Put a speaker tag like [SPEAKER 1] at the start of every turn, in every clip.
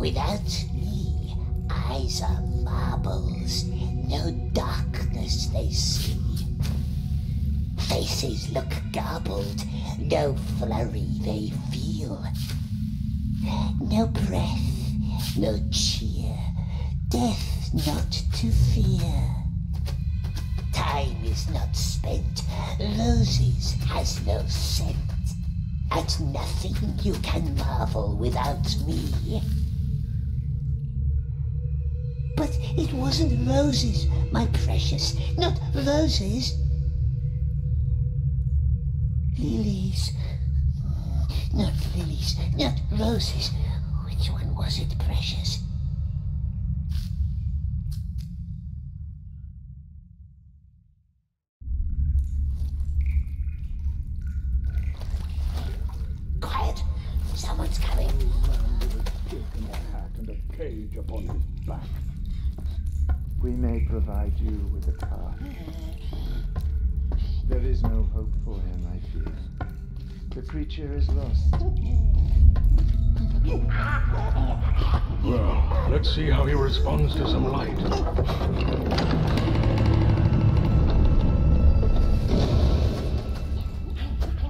[SPEAKER 1] Without me, eyes are marbles. No darkness they see. Faces look garbled. No flurry they feel. No breath, no cheer. Death not to fear. Time is not spent. Roses has no scent. At nothing you can marvel without me. It wasn't roses, my precious, not roses. Lilies. Not lilies, not roses. Which one was it, precious? Quiet! Someone's coming.
[SPEAKER 2] and a hat and a cage upon his back.
[SPEAKER 3] We may provide you with a car. There is no hope for him, I fear. The creature is lost.
[SPEAKER 2] Well, let's see how he responds to some light.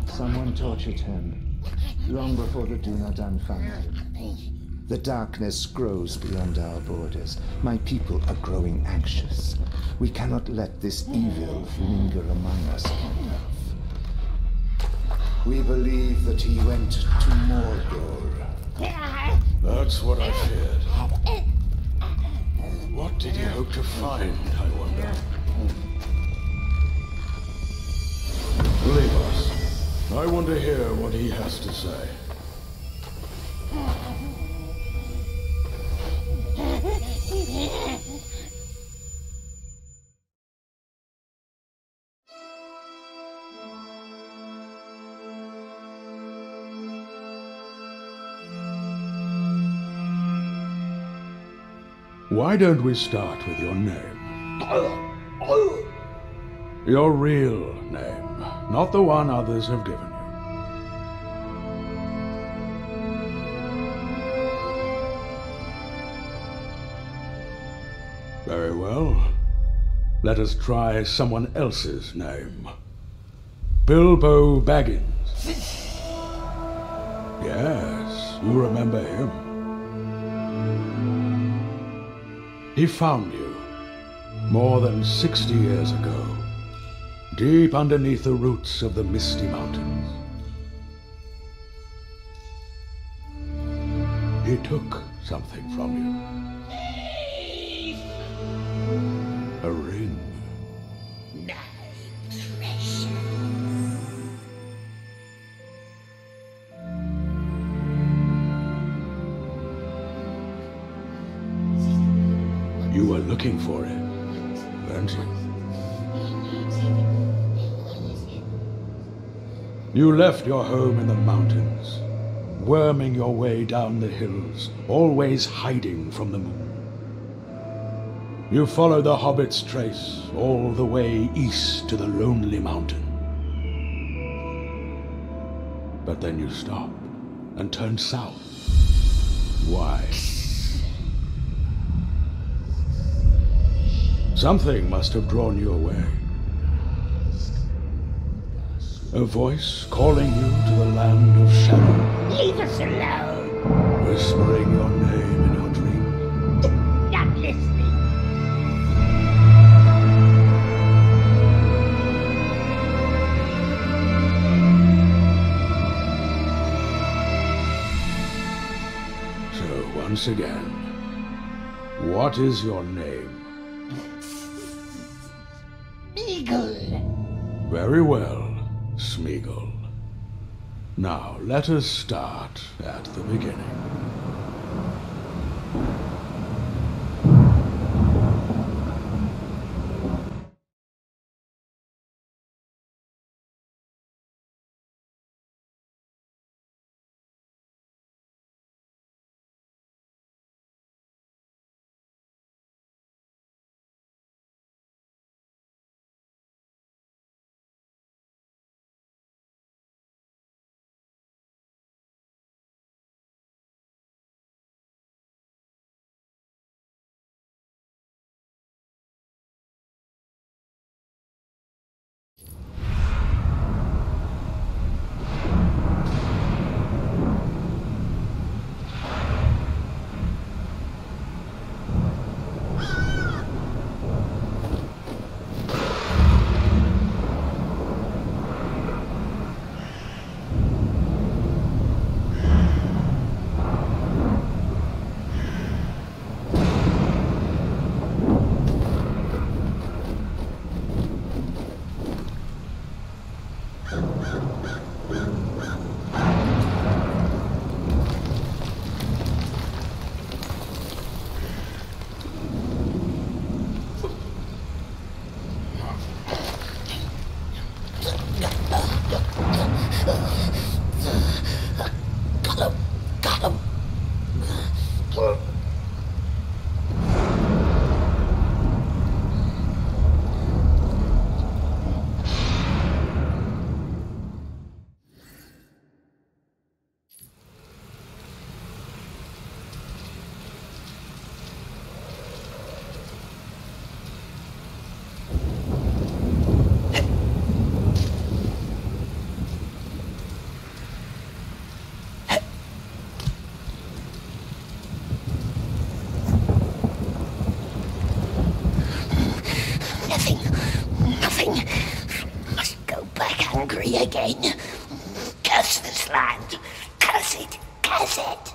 [SPEAKER 3] Someone tortured him long before the Dunadan found him. The darkness grows beyond our borders. My people are growing anxious. We cannot let this evil linger among us Earth. We believe that he went to Mordor.
[SPEAKER 2] That's what I feared. What did he hope to find, I wonder? Leave us. I want to hear what he has to say. Why don't we start with your name? Your real name, not the one others have given you. Very well. Let us try someone else's name. Bilbo Baggins. Yes, you remember him. He found you more than 60 years ago, deep underneath the roots of the Misty Mountains. He took something from you. Looking for it, weren't you? You left your home in the mountains, worming your way down the hills, always hiding from the moon. You followed the hobbit's trace all the way east to the Lonely Mountain. But then you stopped and turned south. Why? Something must have drawn you away. A voice calling you to the land of shadow,
[SPEAKER 1] Leave us alone.
[SPEAKER 2] whispering your name in your dreams.
[SPEAKER 1] Not listening.
[SPEAKER 2] So, once again, what is your name?
[SPEAKER 1] Eagle.
[SPEAKER 2] Very well, Smeagol. Now, let us start at the beginning.
[SPEAKER 1] Hungry again. Curse this land. Curse it. Curse it.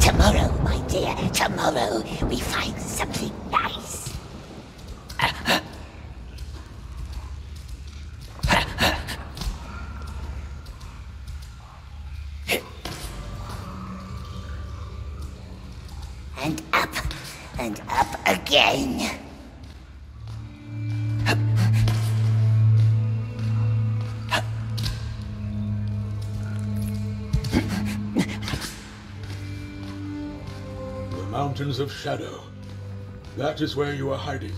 [SPEAKER 1] Tomorrow, my dear, tomorrow we find something
[SPEAKER 2] Of Shadow. That is where you are hiding.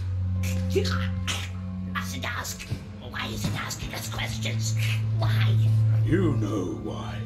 [SPEAKER 1] Mustn't ask. Why isn't asking us questions? Why?
[SPEAKER 2] You know why.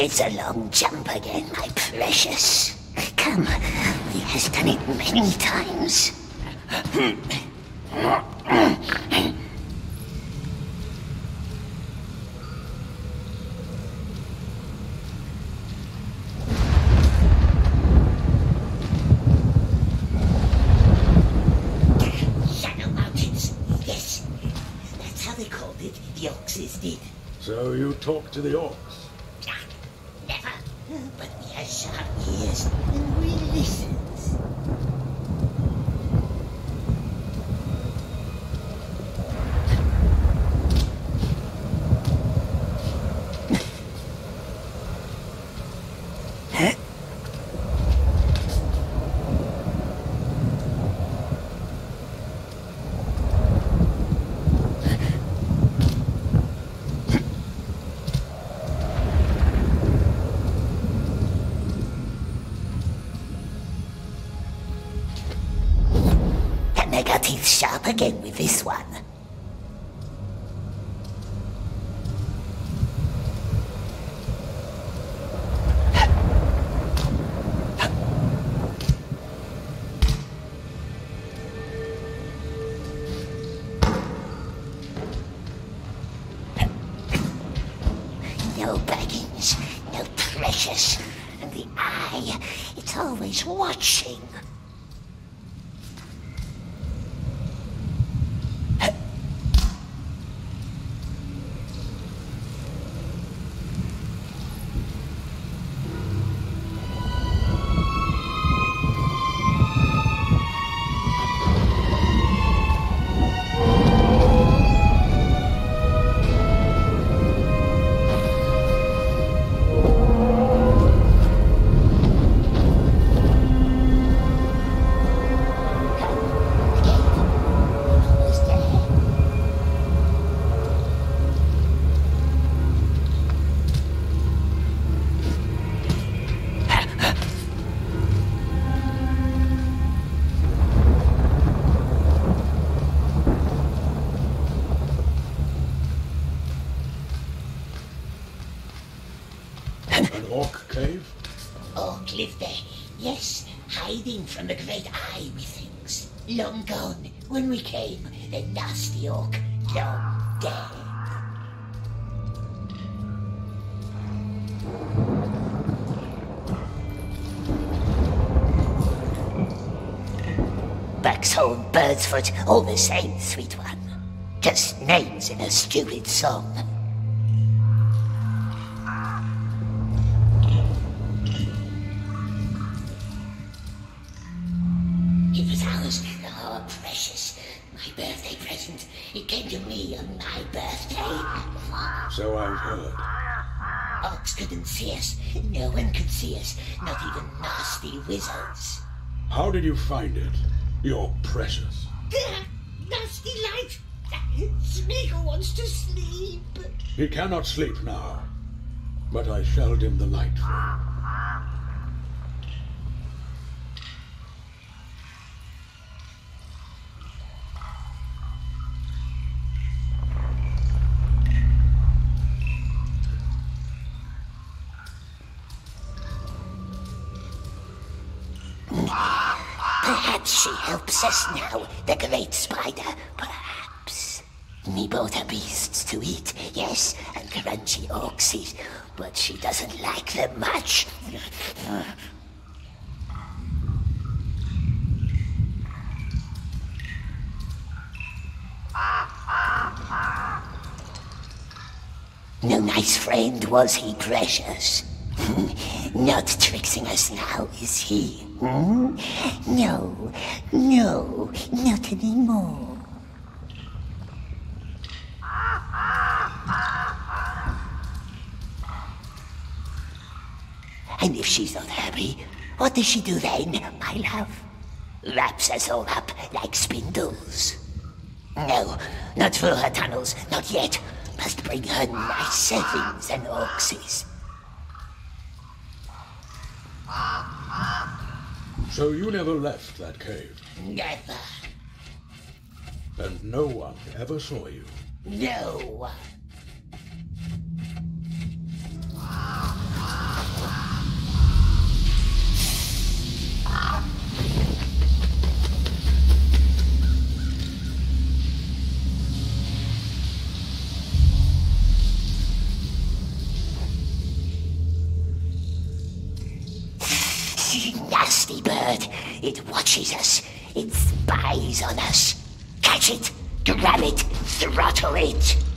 [SPEAKER 1] It's a long jump again, my precious. Come, he has done it many times. Yes. That's how they called it. The Orcses did.
[SPEAKER 2] So you talk to the orcs.
[SPEAKER 1] Ah, Never. But he has sharp ears and we listens. And they got teeth sharp again with this one. The nasty orc, long dead. Buxhorn, Birdsfoot, all the same, sweet one. Just names in a stupid song. To me on my birthday.
[SPEAKER 2] So I've heard.
[SPEAKER 1] Orcs couldn't see us. No one could see us. Not even nasty wizards.
[SPEAKER 2] How did you find it? You're precious.
[SPEAKER 1] nasty light. Smeagol wants to sleep.
[SPEAKER 2] He cannot sleep now, but I shall dim the light for him.
[SPEAKER 1] Perhaps she helps us now, the great spider. Perhaps. We both are beasts to eat, yes, and crunchy orcses, but she doesn't like them much. No nice friend was he, precious. Not tricksing us now, is he? No, no, not anymore. And if she's not happy, what does she do then, my love? Wraps us all up like spindles. No, not through her tunnels, not yet. Must bring her nice things and orcses.
[SPEAKER 2] So you never left that cave,
[SPEAKER 1] Never.
[SPEAKER 2] and no one ever saw you.
[SPEAKER 1] No. Nasty bird. It watches us. It spies on us. Catch it. Grab it. Throttle it.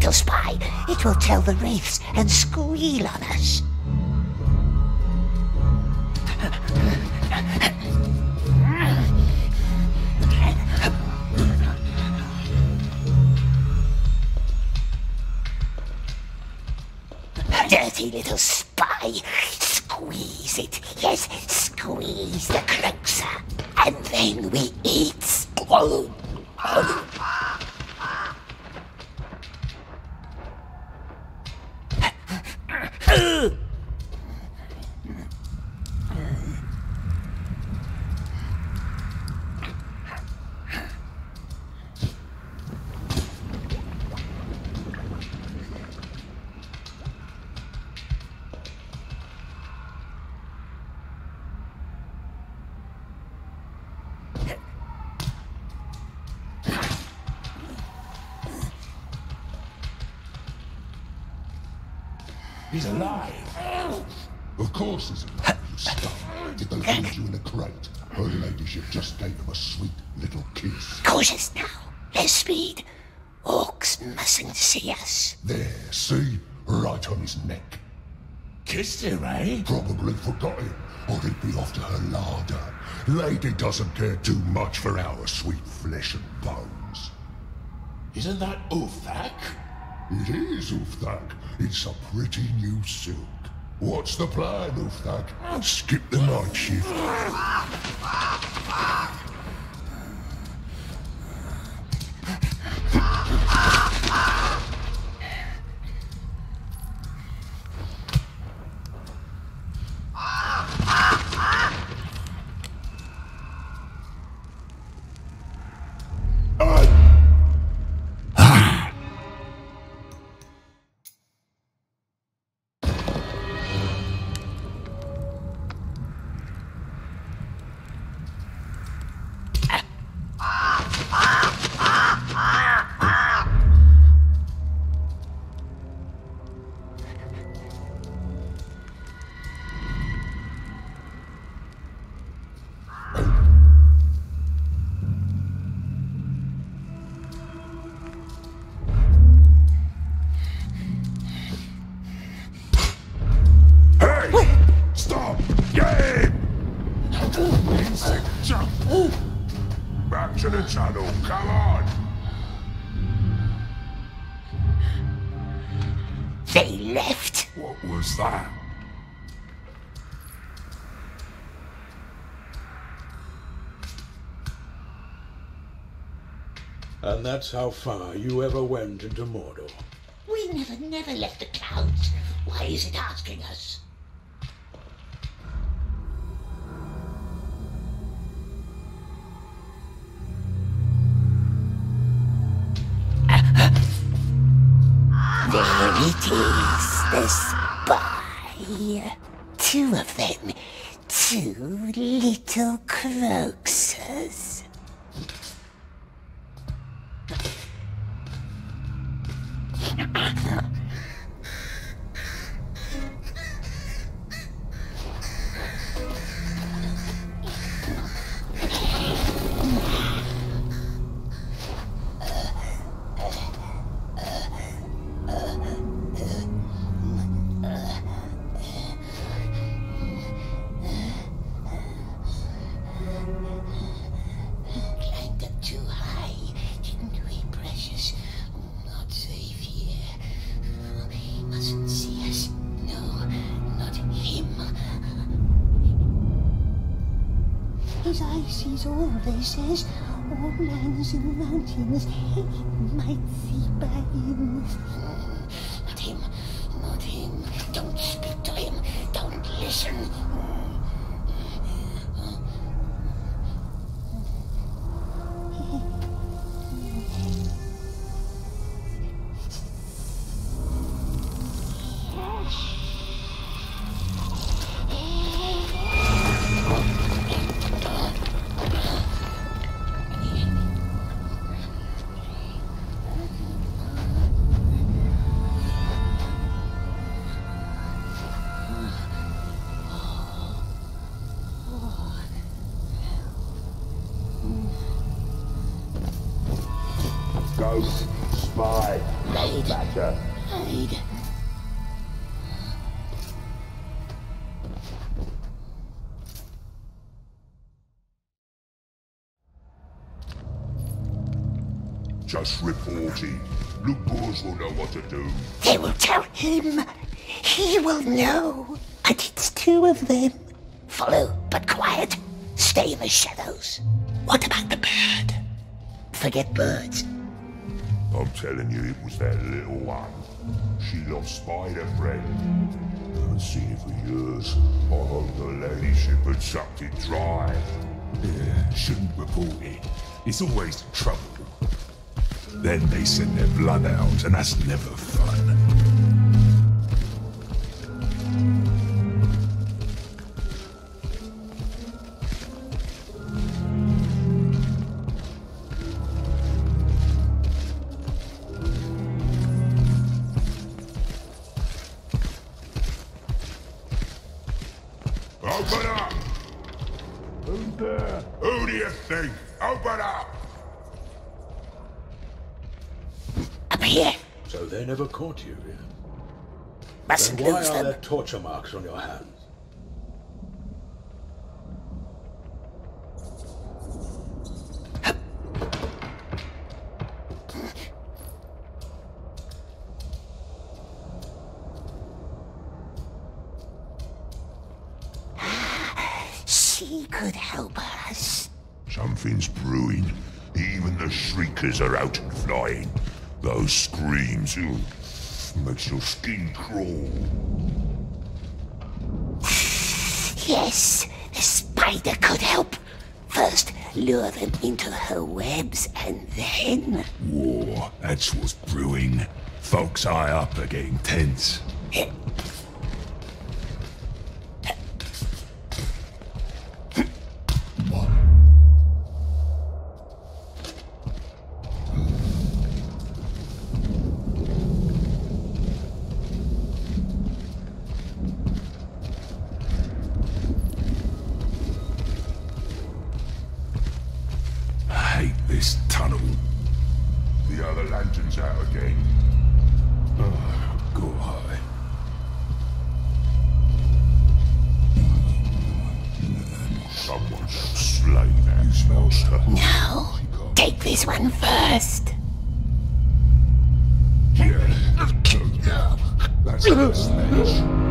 [SPEAKER 1] Little spy. It will tell the wraiths and squeal on us. Dirty little spy.
[SPEAKER 4] He's alive.
[SPEAKER 5] Of course he's alive, you stuff. Did they find you in a crate? Her ladyship just gave him a sweet little kiss.
[SPEAKER 1] cautious now. Less speed. Orcs mustn't see us.
[SPEAKER 5] There, see? Right on his neck.
[SPEAKER 4] Kissed him, eh?
[SPEAKER 5] Probably forgot him, or he'd be off to her larder. Lady doesn't care too much for our sweet flesh and bones.
[SPEAKER 4] Isn't that Ufthak?
[SPEAKER 5] It is, Ufthak. It's a pretty new silk. What's the plan, Ufthak? Skip the night shift.
[SPEAKER 2] And that's how far you ever went into Mordor.
[SPEAKER 1] We never, never left the clouds. Why is it asking us? There it is, the spy. Two of them. Two little croaksers. And mountains. Might see by him. Not him, not him. Don't speak to him. Don't listen.
[SPEAKER 5] Just reporting. Lugbúrz will know what to do.
[SPEAKER 1] They will tell him. He will know. And it's two of them. Follow, but quiet. Stay in the shadows. What about the bird? Forget birds.
[SPEAKER 5] I'm telling you, it was that little one. She lost Spider Friend. Haven't seen it for years. I oh, hope the ladyship had sucked it dry.
[SPEAKER 4] Yeah, shouldn't report it. It's always trouble. Then they send their blood out, and that's never fun.
[SPEAKER 2] torture marks on your hands.
[SPEAKER 1] She could help us.
[SPEAKER 6] Something's brewing. Even the shriekers are out and flying. Those screams, ooh, makes your skin crawl.
[SPEAKER 1] Yes, the spider could help. First, lure them into her webs, and then...
[SPEAKER 5] War, that's what's brewing. Folks high up are getting tense. this
[SPEAKER 1] one first.
[SPEAKER 5] That's the.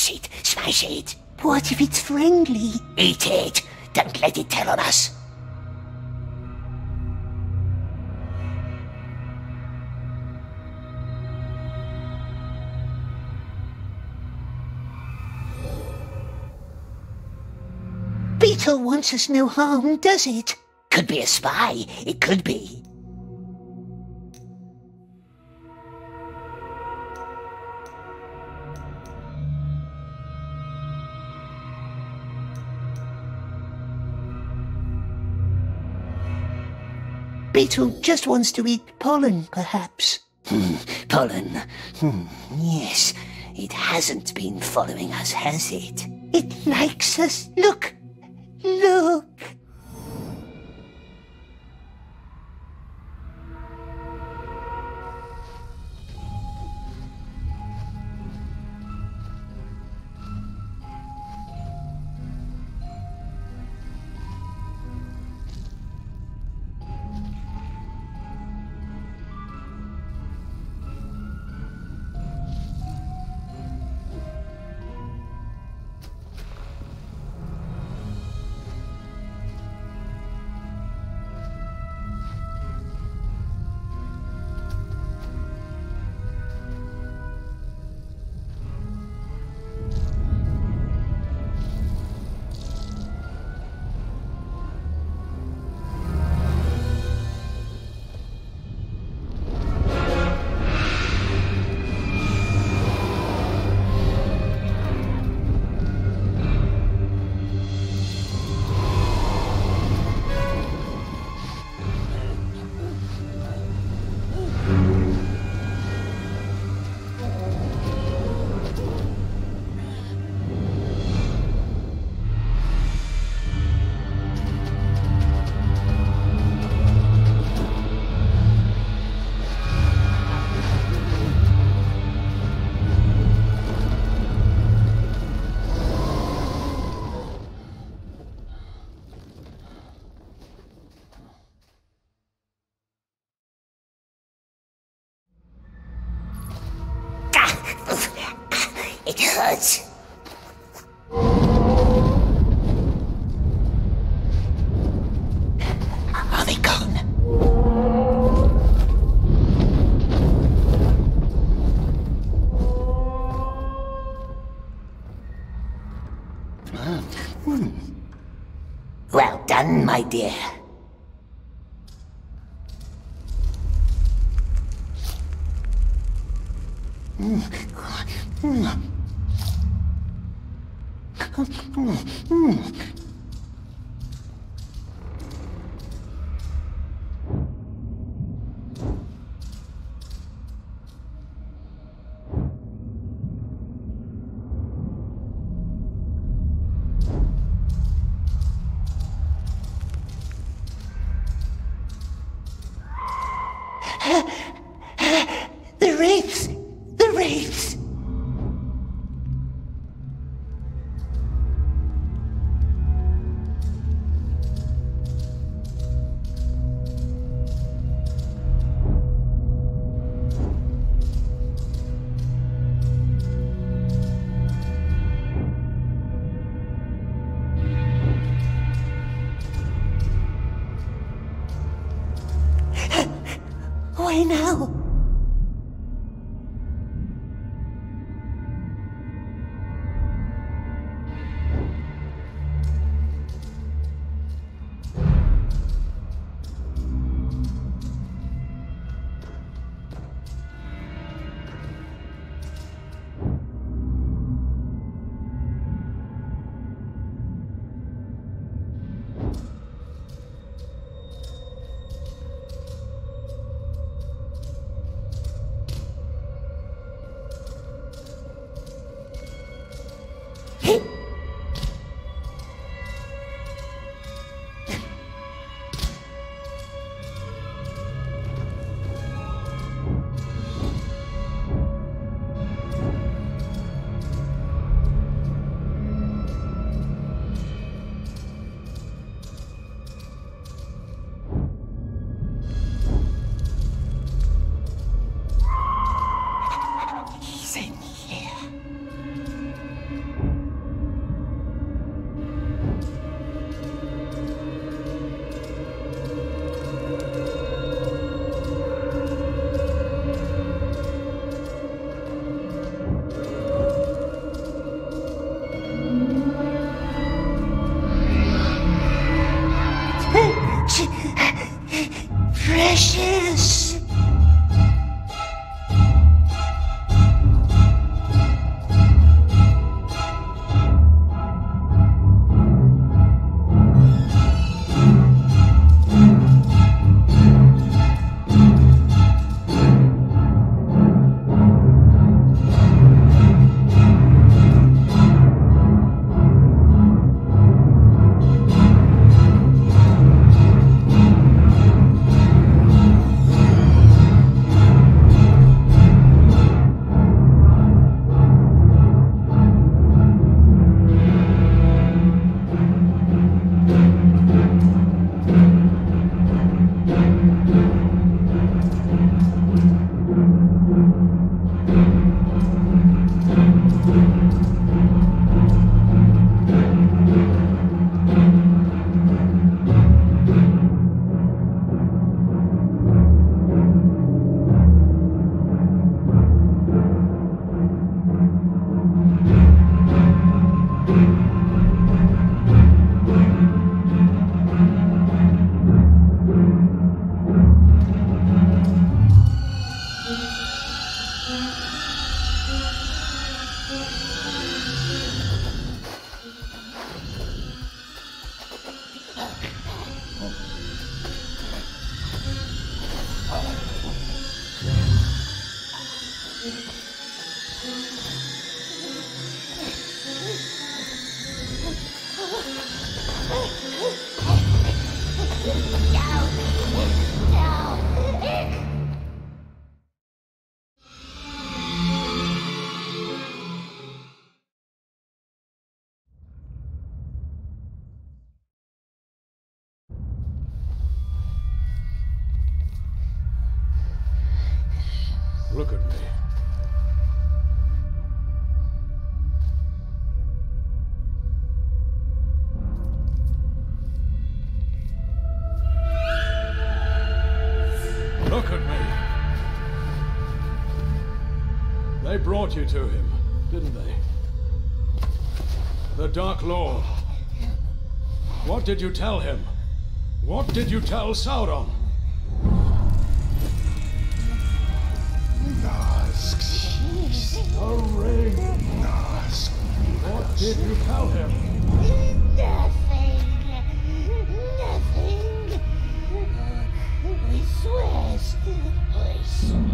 [SPEAKER 1] Smash it, smash it. What if it's friendly? Eat it. Don't let it tell on us. Beetle wants us no harm, does it? Could be a spy. It could be. Beetle just wants to eat pollen, perhaps. Hmm, pollen. Hmm, yes. It hasn't been following us, has it? It likes us. Look! Look! Hurts. Are they gone? Hmm. Well done, my dear. The wraiths! The wraiths! Why now? Look at me.
[SPEAKER 2] Look at me. They brought you to him, didn't they? The Dark Lord. What did you tell him? What did you tell Sauron? did you tell him?
[SPEAKER 1] Nothing. Nothing.
[SPEAKER 5] I swear.
[SPEAKER 1] I swear.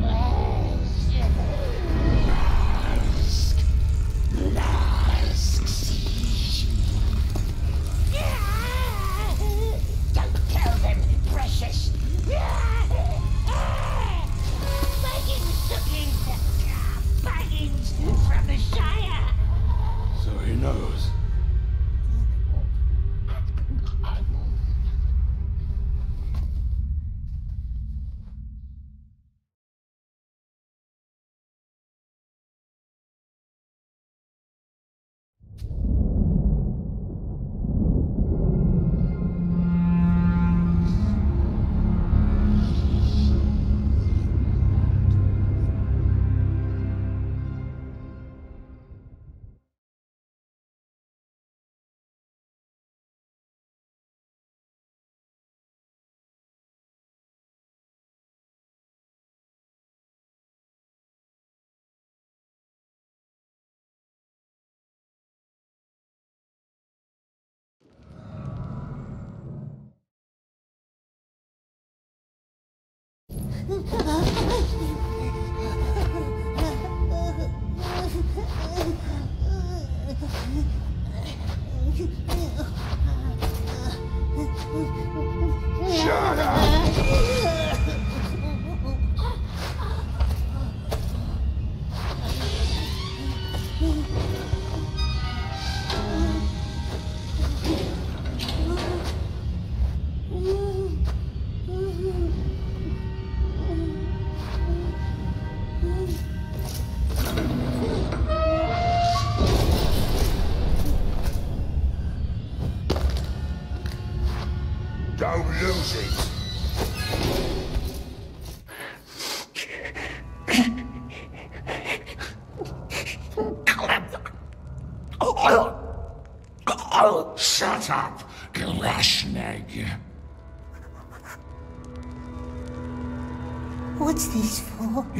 [SPEAKER 1] 嗯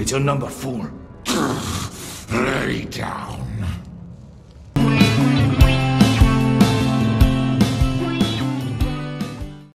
[SPEAKER 5] It's your number, four.